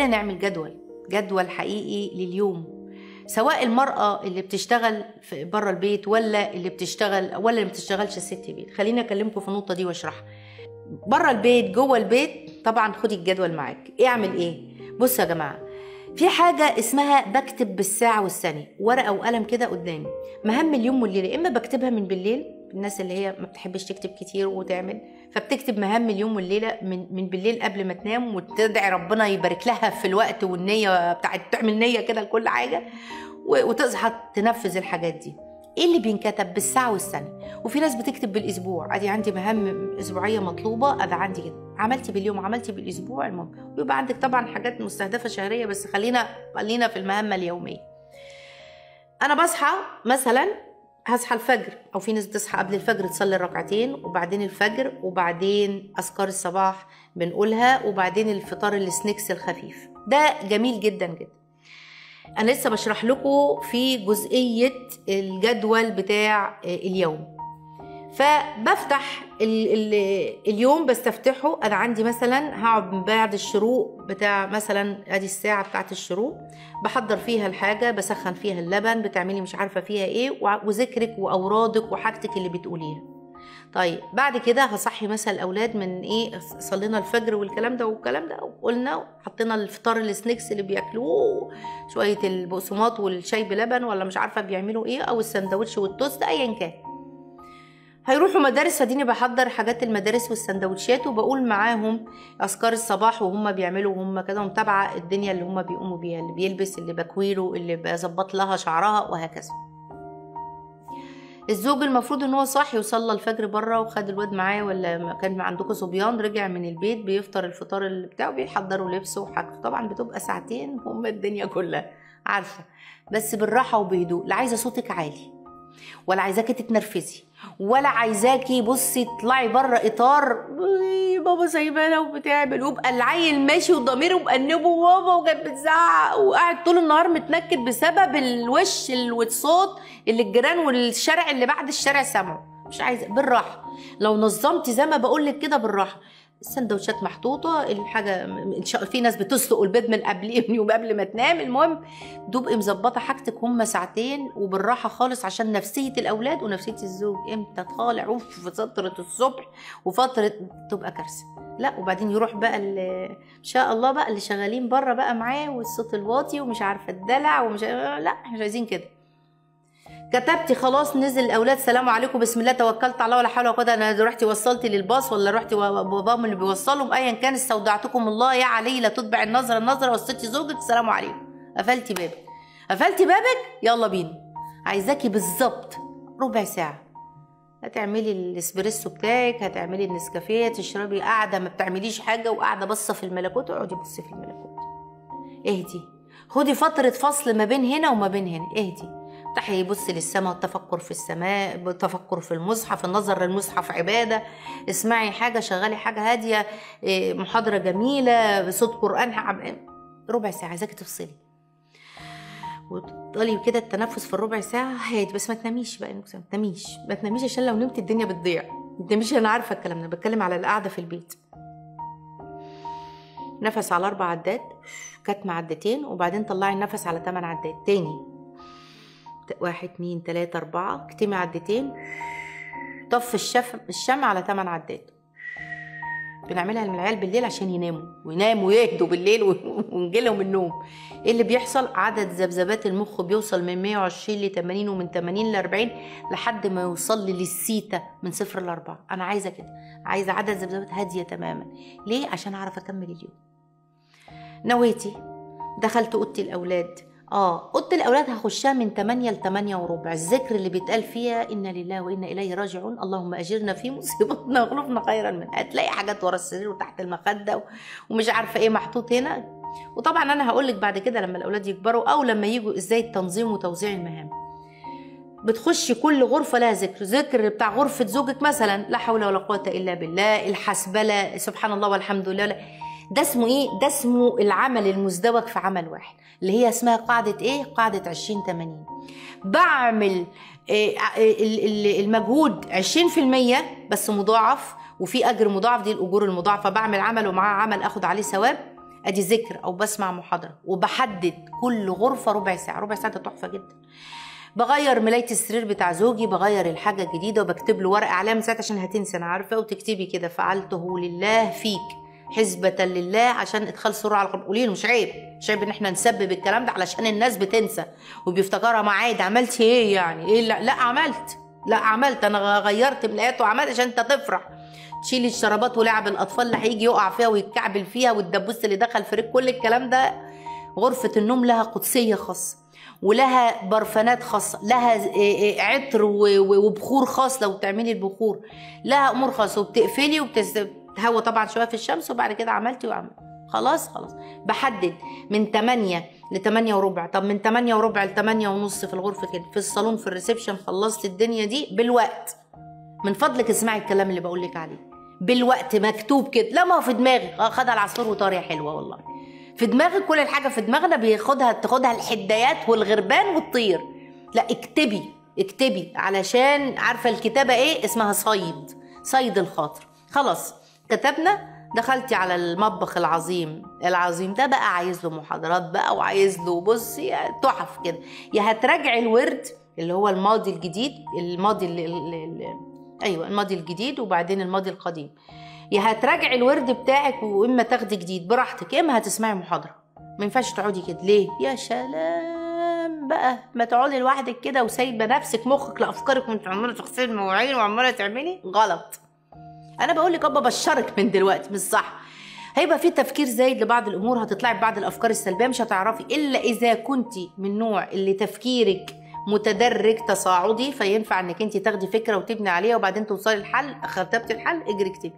خلينا نعمل جدول جدول حقيقي لليوم. سواء المرأة اللي بتشتغل بره البيت ولا اللي بتشتغل ولا اللي ما بتشتغلش ست بيت خليني أكلمكم في النقطة دي وأشرحها. بره البيت جوه البيت طبعا خدي الجدول معاك. اعمل إيه؟ بصوا يا جماعة في حاجة اسمها بكتب بالساعة والثانية. ورقة وقلم كده قدامي. مهام اليوم والليلة. إما بكتبها من بالليل الناس اللي هي ما بتحبش تكتب كتير وتعمل فبتكتب مهام اليوم والليلة من من بالليل قبل ما تنام وتدعي ربنا يبارك لها في الوقت والنية بتاعت تعمل نية كده لكل حاجة و- وتصحى تنفذ الحاجات دي. إيه اللي بينكتب بالساعة والثانية وفي ناس بتكتب بالأسبوع. أدي عندي مهام أسبوعية مطلوبة ادي عندي كده. عملتي باليوم عملتي بالأسبوع المهم. ويبقى عندك طبعا حاجات مستهدفة شهرية بس خلينا خلينا في المهمة اليومية. أنا بصحى مثلا هصحى الفجر أو في ناس بتصحى قبل الفجر تصلي الركعتين وبعدين الفجر وبعدين أذكار الصباح بنقولها وبعدين الفطار السنيكس الخفيف. ده جميل جدا جدا. أنا لسه بشرح لكم في جزئية الجدول بتاع اليوم. فبفتح ال ال اليوم بستفتحه. أنا عندي مثلا هقعد من بعد الشروق بتاع مثلا أدي الساعة بتاعت الشروق بحضر فيها الحاجة بسخن فيها اللبن بتعملي مش عارفة فيها إيه وذكرك وأورادك وحاجتك اللي بتقوليها. طيب بعد كده هصحي مثلا الأولاد من إيه صلينا الفجر والكلام ده والكلام ده وقلنا وحطينا الفطار السنيكس اللي بياكلوه شوية البقسماط والشاي بلبن ولا مش عارفة بيعملوا إيه أو السندوتش والتوست ايا كان. هيروحوا مدارس فديني بحضر حاجات المدارس والسندوتشات وبقول معاهم أذكار الصباح وهم بيعملوا وهم كده متابعه الدنيا اللي هم بيقوموا بيها اللي بيلبس اللي بكويله اللي بظبط لها شعرها وهكذا. الزوج المفروض إن هو صاحي وصلى الفجر بره وخد الواد معاه ولا كان عندكم صبيان رجع من البيت بيفطر الفطار اللي بتاعه بيحضروا لبسه وحاجته. طبعا بتبقى ساعتين هم الدنيا كلها عارفة. بس بالراحة وبهدوء. لا عايزة صوتك عالي. ولا عايزاكي تتنرفزي ولا عايزاكي بصي تطلعي بره إطار "إيه بابا سايبانا وبتعمل. ويبقى العيل ماشي وضميره مأنبه بابا وكانت بتزعق. وقاعد طول النهار متنكد بسبب الوش ال- والصوت اللي الجيران والشارع اللي بعد الشارع سمعوا مش عايزة بالراحة. لو نظمتي زي ما بقول لك كده بالراحة. السندوتشات محطوطة الحاجة في ناس بتسلق البيض من قبل يوم قبل ما تنام. المهم تبقي مظبطة حاجتك هم ساعتين وبالراحة خالص عشان نفسية الأولاد ونفسية الزوج. إمتى طالع؟ أوف في فترة الصبح وفترة تبقى كارثة. لا وبعدين يروح بقى إن شاء الله بقى اللي شغالين بره بقى معاه والصوت الواطي ومش عارفة الدلع ومش لا مش عايزين كده. كتبتي خلاص نزل الأولاد سلام عليكم بسم الله توكلت على الله ولا حول ولا قوة أنا رحتي وصلتي للباص ولا رحتي باباهم اللي بيوصلهم؟ ايا كان استودعتكم الله يا علي لا تتبع النظرة النظرة وصلتي زوجك السلام عليكم. قفلتي بابك. قفلتي بابك؟ يلا بينا. عايزاكي بالظبط ربع ساعة. هتعملي الإسبريسو بتاعك هتعملي النسكافيه تشربي قاعدة ما بتعمليش حاجة وقاعدة باصه في الملكوت اقعدي بصي في الملكوت. اهدي. خدي فترة فصل ما بين هنا وما بين هنا. اهدي. افتحي بصي للسماء والتفكر في السماء التفكر في المصحف النظر للمصحف عبادة. اسمعي حاجة شغلي حاجة هادية إيه، محاضرة جميلة بصوت قرآن عم- ربع ساعة عايزاكي تفصلي؟ وتفضلي كده التنفس في الربع ساعة هادي. بس ما تناميش بقى ما تناميش. ما تناميش عشان لو نمت الدنيا بتضيع. ما تناميش أنا عارفة الكلام ده. بتكلم على القعدة في البيت. نفس على أربع عدات. كتم عدتين وبعدين طلعي النفس على ثمان عدات. تاني. واحد اتنين تلاتة أربعة اكتمي عدتين. طف الشف الشمع على تمن عدات. بنعملها للعيال بالليل عشان يناموا ويناموا ويهدوا بالليل ونجيلهم النوم. إيه اللي بيحصل؟ عدد ذبذبات المخ بيوصل من 120 ل 80 ومن 80 ل 40 لحد ما يوصل لي للسيتا من صفر ل 4 أنا عايزة كده. عايزة عدد ذبذبات هادية تماما. ليه؟ عشان أعرف أكمل اليوم. نويتي دخلت أوضتي الأولاد. آه أوضة الأولاد هخشها من 8 ل 8 وربع. الذكر اللي بيتقال فيها إنا لله وأنا إليه راجعون. اللهم أجرنا في مصيبتنا واخلفنا خيرا منها. هتلاقي حاجات ورا السرير وتحت المخدة ومش عارفة إيه محطوط هنا. وطبعا أنا هقول لك بعد كده لما الأولاد يكبروا أو لما يجوا إزاي التنظيم وتوزيع المهام. بتخشي كل غرفة لها ذكر. ذكر بتاع غرفة زوجك مثلا. لا حول ولا قوة إلا بالله. الحسبلة. سبحان الله والحمد لله. ده اسمه إيه؟ ده اسمه العمل المزدوج في عمل واحد اللي هي اسمها قاعدة إيه؟ قاعدة 20 80 بعمل ال- ال- المجهود 20% بس مضاعف وفي أجر مضاعف دي الأجور المضاعفة. بعمل عمل ومعاه عمل آخد عليه ثواب أدي ذكر أو بسمع محاضرة وبحدد كل غرفة ربع ساعة. ربع ساعة ده تحفة جدا. بغير ملاية السرير بتاع زوجي بغير الحاجة الجديدة وبكتب له ورقة علامه ساعات عشان هتنسى أنا عارفة وتكتبي كده فعلته لله فيك. حسبة لله عشان إدخال سرعة على القلب قولي مش عيب. مش عيب إن إحنا نسبب الكلام ده علشان الناس بتنسى. وبيفتكرها ما عادي عملتي إيه يعني؟ إيه لا, لا عملت. لا عملت. أنا غيرت ملايات وعملت عشان أنت تفرح. تشيلي الشرابات ولعب الأطفال اللي هيجي يقع فيها ويتكعبل فيها والدبوس اللي دخل في رجل كل الكلام ده غرفة النوم لها قدسية خاصة ولها برفانات خاصة لها عطر وبخور خاص لو بتعملي البخور. لها أمور خاصة. وبتقفلي وبتهوى طبعا شوية في الشمس وبعد كده عملتي وعملت خلاص خلاص. بحدد من 8 ل 8 وربع. طب من 8 وربع ل 8 ونص في الغرفة كده في الصالون في الريسبشن خلصت الدنيا دي بالوقت. من فضلك اسمعي الكلام اللي بقول لك عليه. بالوقت مكتوب كده. لا ما هو في دماغي. خدها العصفور وطاريه حلوة والله. في دماغك كل الحاجة في دماغنا بياخدها تاخدها الحدايات والغربان والطير. لا اكتبي اكتبي علشان عارفة الكتابة إيه؟ اسمها صيد صيد الخاطر. خلاص. كتبنا دخلتي على المطبخ العظيم. العظيم ده بقى عايز له محاضرات بقى وعايز له بصي تحف كده. يا هتراجعي الورد اللي هو الماضي الجديد الماضي اللي اللي أيوه الماضي الجديد وبعدين الماضي القديم. يا هتراجعي الورد بتاعك وإما تاخدي جديد. براحتك يا إما هتسمعي محاضرة. ما ينفعش تقعدي كده. ليه؟ يا سلام بقى. ما تقعدي لوحدك كده وسايبة نفسك مخك لأفكارك وأنت عمالة تغسلي المواعين وعمالة تعملي. غلط. أنا بقول لك أبا بشرك من دلوقتي مش صح؟ هيبقى في تفكير زايد لبعض الأمور هتطلعي ببعض الأفكار السلبية مش هتعرفي. إلا إذا كنت من النوع اللي تفكيرك متدرج تصاعدي فينفع إنك أنت تاخدي فكرة وتبني عليها وبعدين توصلي الحل كتبتي الحل اجري اكتبي.